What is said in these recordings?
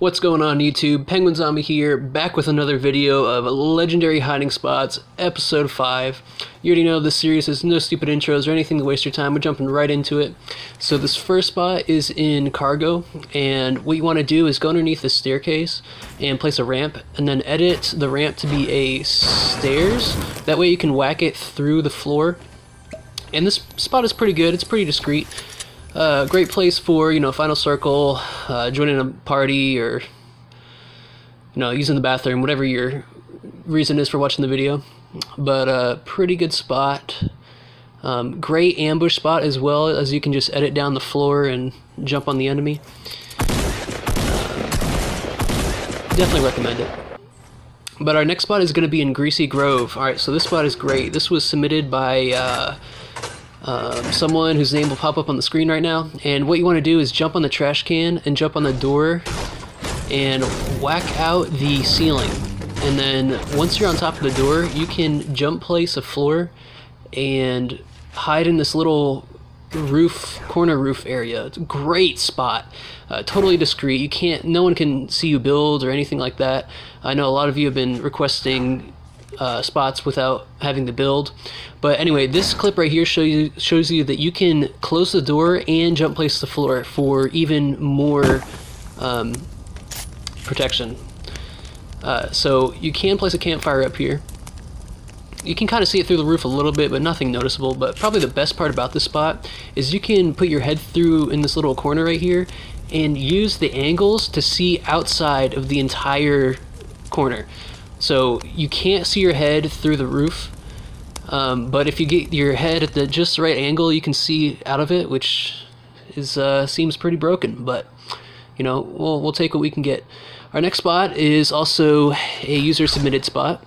What's going on YouTube? Penguin Zomby here, back with another video of Legendary Hiding Spots, Episode 5. You already know this series has no stupid intros or anything to waste your time, we're jumping right into it. So this first spot is in Cargo, and what you want to do is go underneath the staircase and place a ramp, and then edit the ramp to be a stairs. That way you can whack it through the floor. And this spot is pretty good, it's pretty discreet. Uh, great place for you know final circle, uh, joining a party, or you know using the bathroom, whatever your reason is for watching the video. But uh, pretty good spot. Um, great ambush spot as well as you can just edit down the floor and jump on the enemy. Definitely recommend it. But our next spot is going to be in Greasy Grove. Alright, so this spot is great. This was submitted by uh, um, someone whose name will pop up on the screen right now. And what you want to do is jump on the trash can and jump on the door and whack out the ceiling. And then once you're on top of the door, you can jump place a floor and hide in this little roof corner roof area it's a great spot uh, totally discreet you can't no one can see you build or anything like that i know a lot of you have been requesting uh, spots without having to build. But anyway, this clip right here show you, shows you that you can close the door and jump place the floor for even more um, protection. Uh, so you can place a campfire up here. You can kind of see it through the roof a little bit, but nothing noticeable. But probably the best part about this spot is you can put your head through in this little corner right here and use the angles to see outside of the entire corner. So you can't see your head through the roof, um, but if you get your head at the just right angle, you can see out of it, which is uh, seems pretty broken. But you know, we'll we'll take what we can get. Our next spot is also a user submitted spot.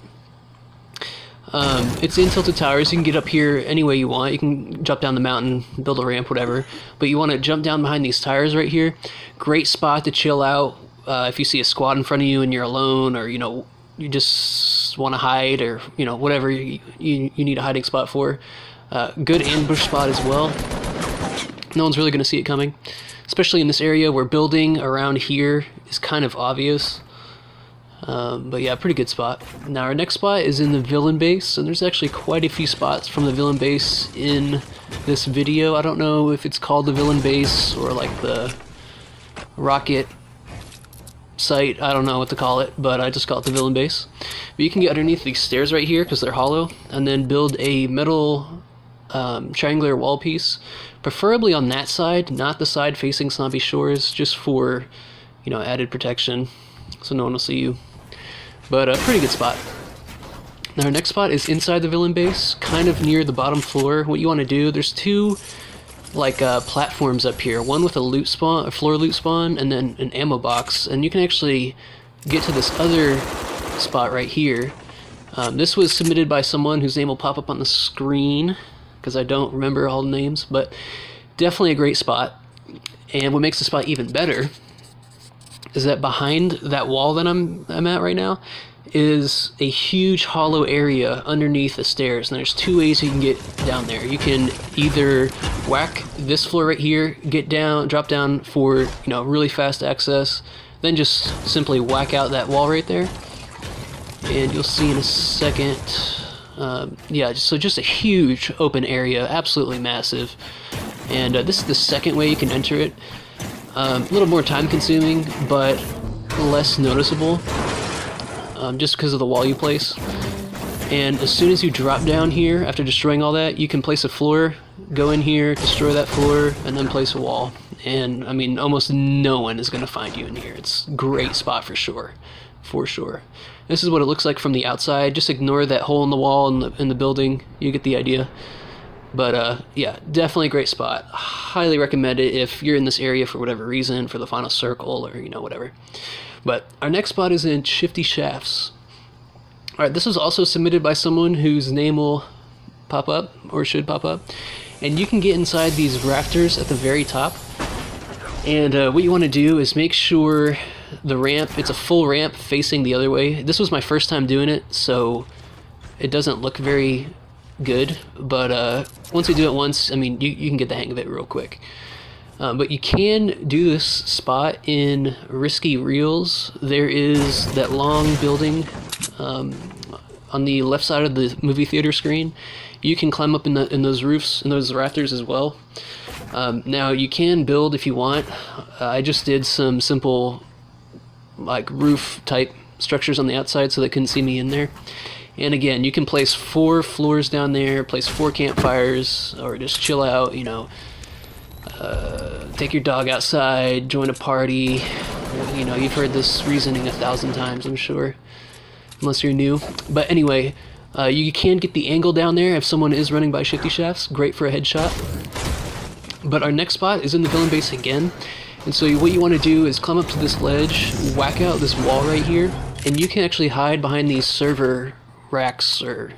Um, it's in Tilted Towers. You can get up here any way you want. You can jump down the mountain, build a ramp, whatever. But you want to jump down behind these tires right here. Great spot to chill out. Uh, if you see a squad in front of you and you're alone, or you know you just want to hide or you know whatever you, you, you need a hiding spot for. Uh, good ambush spot as well. No one's really going to see it coming, especially in this area where building around here is kind of obvious. Um, but yeah, pretty good spot. Now our next spot is in the villain base, and there's actually quite a few spots from the villain base in this video. I don't know if it's called the villain base or like the rocket site. I don't know what to call it, but I just call it the villain base. But you can get underneath these stairs right here because they're hollow, and then build a metal um, triangular wall piece, preferably on that side, not the side facing Snobby Shores, just for you know added protection, so no one will see you. But a pretty good spot. Now our next spot is inside the villain base, kind of near the bottom floor. What you want to do, there's two like uh, platforms up here. One with a loot spawn, a floor loot spawn, and then an ammo box. And you can actually get to this other spot right here. Um, this was submitted by someone whose name will pop up on the screen because I don't remember all the names, but definitely a great spot. And what makes the spot even better is that behind that wall that I'm I'm at right now is a huge hollow area underneath the stairs and there's two ways you can get down there. You can either whack this floor right here get down drop down for you know really fast access then just simply whack out that wall right there. And you'll see in a second um, yeah so just a huge open area absolutely massive. And uh, this is the second way you can enter it. Um, a little more time consuming but less noticeable um, just because of the wall you place. And as soon as you drop down here, after destroying all that, you can place a floor, go in here, destroy that floor, and then place a wall. And, I mean, almost no one is going to find you in here. It's great spot for sure. For sure. This is what it looks like from the outside. Just ignore that hole in the wall in the, in the building. You get the idea. But, uh, yeah, definitely a great spot. Highly recommend it if you're in this area for whatever reason, for the final circle, or, you know, whatever. But our next spot is in Shifty Shafts. Alright, this was also submitted by someone whose name will pop up, or should pop up. And you can get inside these rafters at the very top. And uh, what you want to do is make sure the ramp, it's a full ramp facing the other way. This was my first time doing it, so it doesn't look very good. But uh, once you do it once, I mean, you, you can get the hang of it real quick. Uh, but you can do this spot in Risky Reels. There is that long building um, on the left side of the movie theater screen. You can climb up in, the, in those roofs, in those rafters as well. Um, now, you can build if you want. Uh, I just did some simple, like, roof type structures on the outside so they couldn't see me in there. And again, you can place four floors down there, place four campfires, or just chill out, you know, uh, take your dog outside, join a party. You know, you've heard this reasoning a thousand times, I'm sure, unless you're new. But anyway, uh, you can get the angle down there if someone is running by shifty shafts. Great for a headshot. But our next spot is in the villain base again. And so what you want to do is climb up to this ledge, whack out this wall right here, and you can actually hide behind these server racks or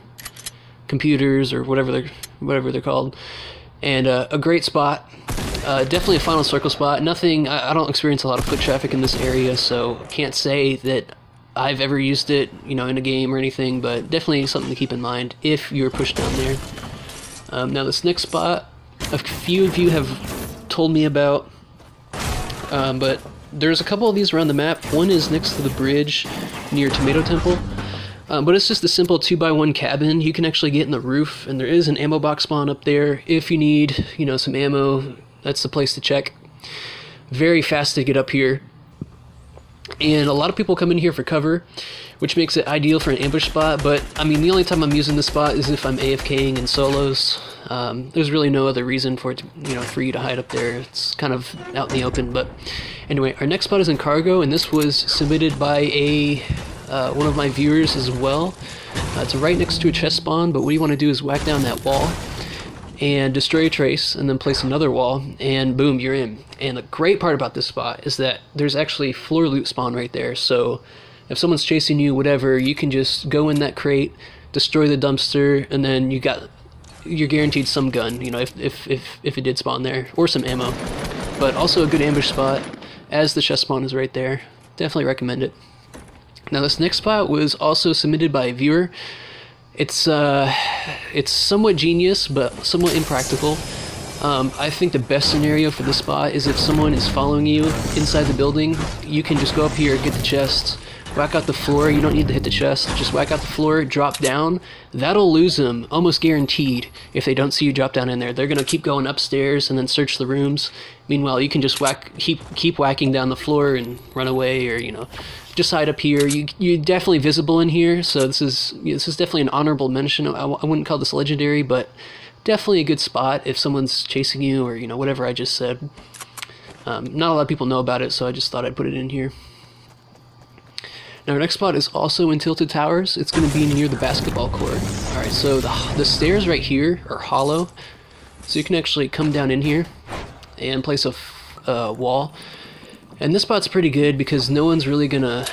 computers or whatever they're whatever they're called. And uh, a great spot, uh, definitely a final circle spot. Nothing. I, I don't experience a lot of foot traffic in this area, so can't say that I've ever used it, you know, in a game or anything. But definitely something to keep in mind if you're pushed down there. Um, now this next spot, a few of you have told me about, um, but there's a couple of these around the map. One is next to the bridge near Tomato Temple. Um, but it's just a simple 2x1 cabin. You can actually get in the roof, and there is an ammo box spawn up there. If you need, you know, some ammo, that's the place to check. Very fast to get up here. And a lot of people come in here for cover, which makes it ideal for an ambush spot. But, I mean, the only time I'm using this spot is if I'm AFKing in solos. Um, there's really no other reason for it, to, you know, for you to hide up there. It's kind of out in the open. But anyway, our next spot is in cargo, and this was submitted by a uh, one of my viewers as well. Uh, it's right next to a chest spawn, but what you want to do is whack down that wall and destroy a trace and then place another wall and boom, you're in. And the great part about this spot is that there's actually floor loot spawn right there. So if someone's chasing you, whatever, you can just go in that crate, destroy the dumpster, and then you got you're guaranteed some gun, you know, if, if, if, if it did spawn there, or some ammo. But also a good ambush spot, as the chest spawn is right there. Definitely recommend it. Now this next spot was also submitted by a viewer. It's uh, it's somewhat genius, but somewhat impractical. Um, I think the best scenario for this spot is if someone is following you inside the building, you can just go up here, get the chest, whack out the floor. You don't need to hit the chest. Just whack out the floor, drop down. That'll lose them, almost guaranteed, if they don't see you drop down in there. They're gonna keep going upstairs and then search the rooms. Meanwhile, you can just whack, keep keep whacking down the floor and run away, or you know, just hide up here. You you're definitely visible in here, so this is this is definitely an honorable mention. I, I wouldn't call this legendary, but definitely a good spot if someone's chasing you or you know whatever I just said. Um, not a lot of people know about it, so I just thought I'd put it in here. Now our next spot is also in Tilted Towers. It's going to be near the basketball court. Alright, so the, the stairs right here are hollow. So you can actually come down in here and place a uh, wall. And this spot's pretty good because no one's really gonna...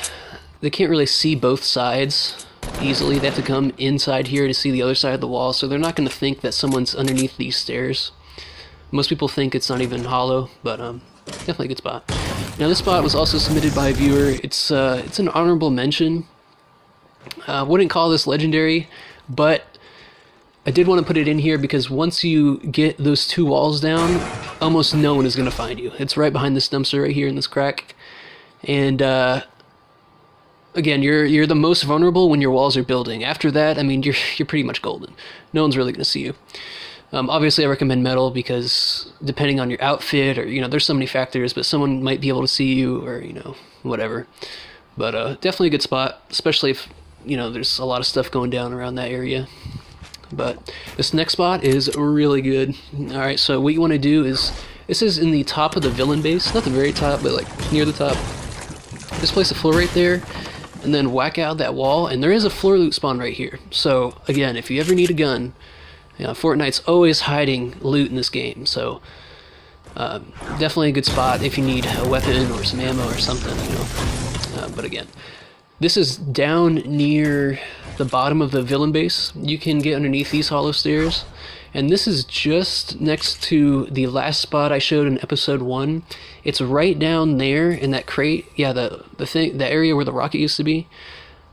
They can't really see both sides easily. They have to come inside here to see the other side of the wall, so they're not gonna think that someone's underneath these stairs. Most people think it's not even hollow, but um, definitely a good spot. Now this spot was also submitted by a viewer. It's uh, it's an honorable mention. I uh, wouldn't call this legendary, but I did want to put it in here because once you get those two walls down, almost no one is going to find you. It's right behind this dumpster right here in this crack. And uh, again, you're you're the most vulnerable when your walls are building. After that, I mean, you're you're pretty much golden. No one's really going to see you. Um, obviously, I recommend metal because depending on your outfit or you know, there's so many factors, but someone might be able to see you or you know, whatever. But uh, definitely a good spot, especially if you know there's a lot of stuff going down around that area. But this next spot is really good. Alright, so what you want to do is, this is in the top of the villain base, not the very top, but like near the top. Just place a floor right there, and then whack out that wall, and there is a floor loot spawn right here. So again, if you ever need a gun, you know, Fortnite's always hiding loot in this game, so uh, definitely a good spot if you need a weapon or some ammo or something, you know. Uh, but again, this is down near the bottom of the villain base. You can get underneath these hollow stairs. And this is just next to the last spot I showed in episode one. It's right down there in that crate. Yeah, the the thing, the area where the rocket used to be.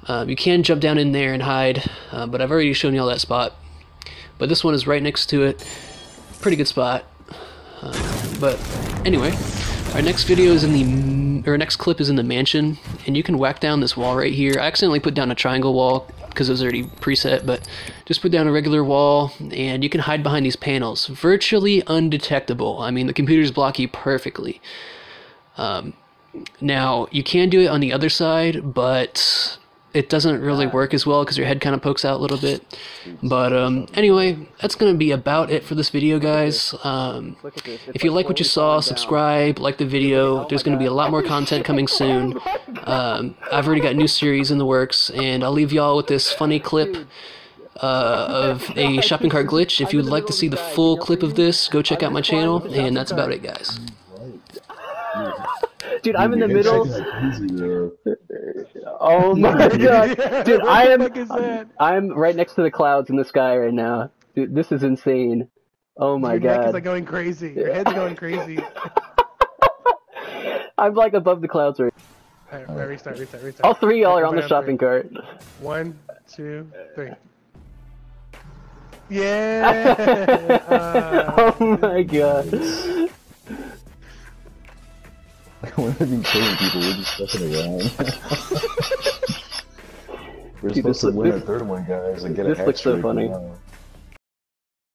Uh, you can jump down in there and hide, uh, but I've already shown you all that spot. But this one is right next to it. Pretty good spot. Uh, but anyway, our next video is in the, or next clip is in the mansion, and you can whack down this wall right here. I accidentally put down a triangle wall because it was already preset, but just put down a regular wall, and you can hide behind these panels. Virtually undetectable. I mean, the computers block you perfectly. Um, now, you can do it on the other side, but it doesn't really work as well because your head kind of pokes out a little bit. But um, anyway, that's going to be about it for this video, guys. Um, if you like what you saw, subscribe, like the video. There's going to be a lot more content coming soon. Um, I've already got new series in the works, and I'll leave y'all with this funny clip. Uh, of a shopping cart glitch. If you would like to see the full clip of this, go check out my channel, and that's about it, guys. Dude, I'm in the middle. Oh my god, dude, I am. I'm right next to the clouds in the sky right now. Dude, this is insane. Oh my Your neck is like going crazy. Your head's going crazy. I'm like above the clouds right. Alright, right, restart, restart, restart. All three of y'all are on the shopping cart. One, two, three. Yeah. Uh, oh my god. We're not even killing people, we're just fucking around. we're Dude, supposed this to win this- third one, guys, and get a this looks so funny. wow.